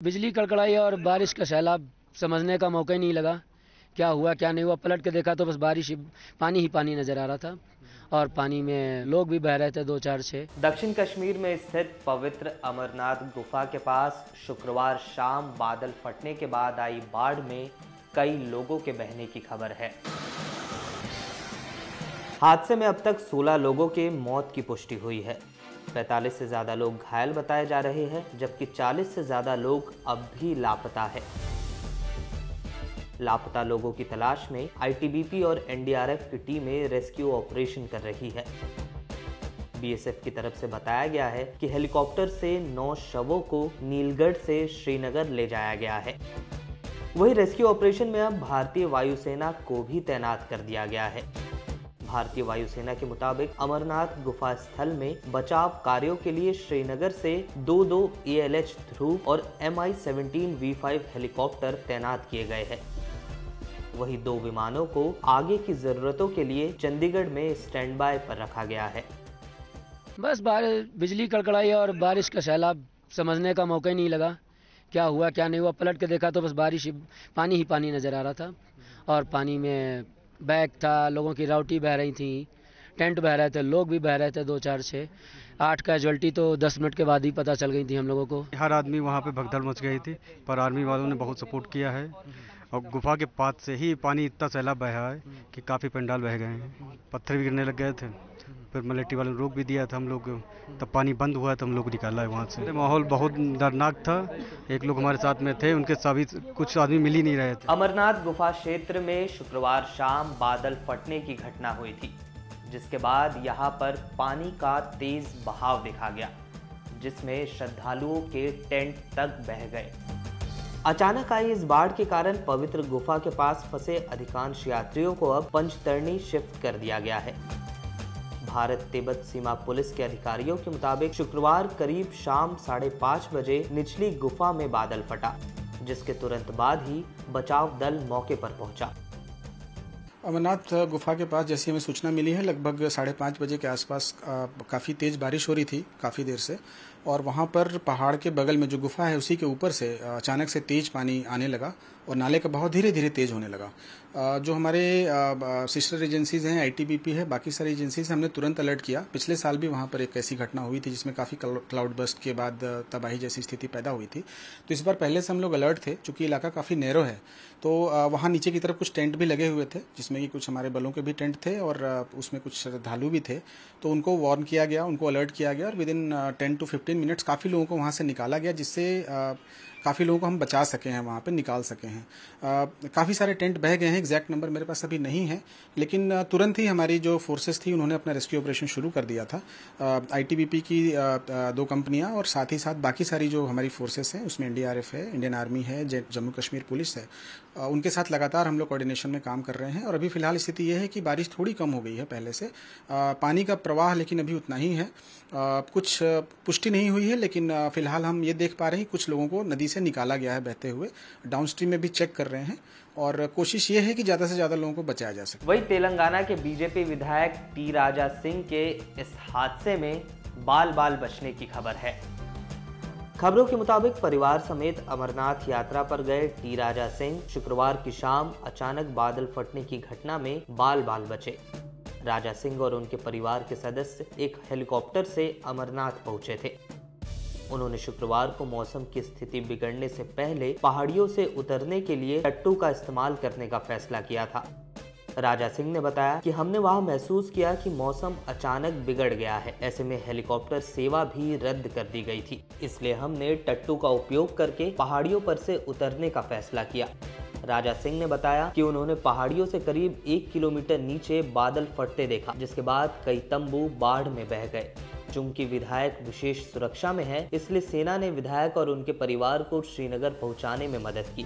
बिजली कड़कड़ाई और बारिश का सैलाब समझने का मौका ही नहीं लगा। क्या हुआ, क्या नहीं हुआ, पलट के देखा तो बस बारिश ही, पानी ही पानी नज़र आ रहा था और पानी में लोग भी बह रहे थे दो चार छः दक्षिण कश्मीर में स्थित पवित्र अमरनाथ गुफा के पास शुक्रवार शाम बादल फटने के बाद आई बाढ़ में कई लोगों के बहने की खबर है। हादसे में अब तक 16 लोगों के मौत की पुष्टि हुई है। 45 से ज़्यादा लोग घायल बताए जा रहे हैं, जबकि 40 से ज़्यादा लोग अब भी लापता है। लापता लोगों की तलाश में आईटीबीपी और एनडीआरएफ की टीमें रेस्क्यू ऑपरेशन कर रही है। बीएसएफ की तरफ़ से बताया गया है कि हेलीकॉप्टर से नौ शवों को नीलगढ़ से श्रीनगर ले जाया गया है। वहीं रेस्क्यू ऑपरेशन में अब भारतीय वायुसेना को भी तैनात कर दिया गया है। भारतीय वायुसेना के मुताबिक अमरनाथ गुफा स्थल में बचाव कार्यों के लिए श्रीनगर से दो दो ए एल एच ध्रुव और M I seventeen V five helicopter तैनात किए गए हैं। वहीं दो विमानों को आगे की जरूरतों के लिए चंडीगढ़ में स्टैंड बाय पर रखा गया है। बस बिजली कड़कड़ाई और बारिश का सैलाब समझने का मौका ही नहीं लगा। क्या हुआ, क्या नहीं हुआ, पलट के देखा तो बस बारिश पानी ही पानी नज़र आ रहा था। और पानी में बैग था, लोगों की राउटी बह रही थी, टेंट बह रहे थे, लोग भी बह रहे थे दो चार छः। आठ कैजुअल्टी तो दस मिनट के बाद ही पता चल गई थी हम लोगों को। हर आदमी वहाँ पे भगदड़ मच गई थी, पर आर्मी वालों ने बहुत सपोर्ट किया है। और गुफा के पास से ही पानी इतना सैलाब बहा है कि काफ़ी पंडाल बह गए हैं, पत्थर भी गिरने लग गए थे। फिर मलेटी वाले रोक भी दिया था हम लोग। तब पानी बंद हुआ तो हम लोग निकाला है वहाँ से। माहौल बहुत दर्दनाक था। एक लोग हमारे साथ में थे, उनके सभी कुछ आदमी मिल ही नहीं रहे थे। अमरनाथ गुफा क्षेत्र में शुक्रवार शाम बादल फटने की घटना हुई थी, जिसके बाद यहाँ पर पानी का तेज बहाव देखा गया, जिसमें श्रद्धालुओं के टेंट तक बह गए। अचानक आई इस बाढ़ के कारण पवित्र गुफा के पास फंसे अधिकांश यात्रियों को अब पंचतरणी शिफ्ट कर दिया गया है। भारत तिब्बत सीमा पुलिस के अधिकारियों के मुताबिक शुक्रवार करीब शाम साढ़े पाँच बजे निचली गुफा में बादल फटा, जिसके तुरंत बाद ही बचाव दल मौके पर पहुँचा। अमरनाथ गुफा के पास जैसी हमें सूचना मिली है, लगभग साढ़े पाँच बजे के आसपास काफ़ी तेज़ बारिश हो रही थी काफ़ी देर से, और वहाँ पर पहाड़ के बगल में जो गुफा है उसी के ऊपर से अचानक से तेज़ पानी आने लगा और नाले का बहुत धीरे धीरे तेज़ होने लगा। जो हमारे सिस्टर एजेंसीज हैं आईटीबीपी है, बाकी सारी एजेंसीज हमने तुरंत अलर्ट किया। पिछले साल भी वहाँ पर एक ऐसी घटना हुई थी जिसमें काफ़ी क्लाउड बस्ट के बाद तबाही जैसी स्थिति पैदा हुई थी। तो इस बार पहले से हम लोग अलर्ट थे, चूँकि इलाका काफ़ी नैरो है। तो वहाँ नीचे की तरफ़ कुछ टेंट भी लगे हुए थे, जिसमें कि कुछ हमारे बलों के भी टेंट थे और उसमें कुछ श्रद्धालु भी थे। तो उनको वार्न किया गया, उनको अलर्ट किया गया और within ten to fifteen minutes काफ़ी लोगों को वहाँ से निकाला गया, जिससे काफ़ी लोगों को हम बचा सके हैं, वहाँ पे निकाल सके हैं। काफ़ी सारे टेंट बह गए हैं, एग्जैक्ट नंबर मेरे पास अभी नहीं है, लेकिन तुरंत ही हमारी जो फोर्सेस थी, उन्होंने अपना रेस्क्यू ऑपरेशन शुरू कर दिया था। आईटीबीपी की दो कंपनियाँ और साथ ही साथ बाकी सारी जो हमारी फोर्सेस हैं, उसमें एनडीआरएफ है इंडियन आर्मी है जम्मू कश्मीर पुलिस है उनके साथ लगातार हम लोग कोऑर्डिनेशन में काम कर रहे हैं। और अभी फ़िलहाल स्थिति यह है कि बारिश थोड़ी कम हो गई है पहले से। पानी का प्रवाह लेकिन अभी उतना ही है। कुछ पुष्टि नहीं हुई है, लेकिन फ़िलहाल हम ये देख पा रहे हैं कुछ लोगों को नदी से निकाला गया है बहते हुए। डाउनस्ट्रीम में भी चेक कर रहे हैं और कोशिश ये है कि ज़्यादा से ज़्यादा लोगों को बचाया जा सके। वही तेलंगाना के बीजेपी विधायक टी राजा सिंह के इस हादसे में बाल बाल बचने की खबर है। खबरों के मुताबिक परिवार समेत अमरनाथ यात्रा पर गए टी राजा सिंह शुक्रवार की शाम अचानक बादल फटने की घटना में बाल बाल बचे। राजा सिंह और उनके परिवार के सदस्य एक हेलीकॉप्टर से अमरनाथ पहुँचे थे। उन्होंने शुक्रवार को मौसम की स्थिति बिगड़ने से पहले पहाड़ियों से उतरने के लिए टट्टू का इस्तेमाल करने का फैसला किया था। राजा सिंह ने बताया कि हमने वहाँ महसूस किया कि मौसम अचानक बिगड़ गया है। ऐसे में हेलीकॉप्टर सेवा भी रद्द कर दी गई थी। इसलिए हमने टट्टू का उपयोग करके पहाड़ियों पर से उतरने का फैसला किया। राजा सिंह ने बताया कि उन्होंने पहाड़ियों से करीब एक किलोमीटर नीचे बादल फटते देखा, जिसके बाद कई तंबू बाढ़ में बह गए। चूँकि विधायक विशेष सुरक्षा में है, इसलिए सेना ने विधायक और उनके परिवार को श्रीनगर पहुँचाने में मदद की।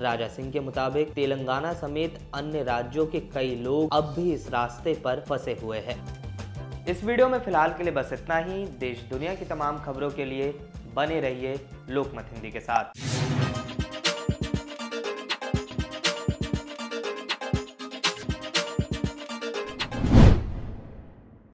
राजा सिंह के मुताबिक, तेलंगाना समेत अन्य राज्यों के कई लोग अब भी इस रास्ते पर फंसे हुए हैं। इस वीडियो में फ़िलहाल के लिए बस इतना ही। देश दुनिया की तमाम खबरों के लिए बने रहिए लोकमत हिंदी के साथ।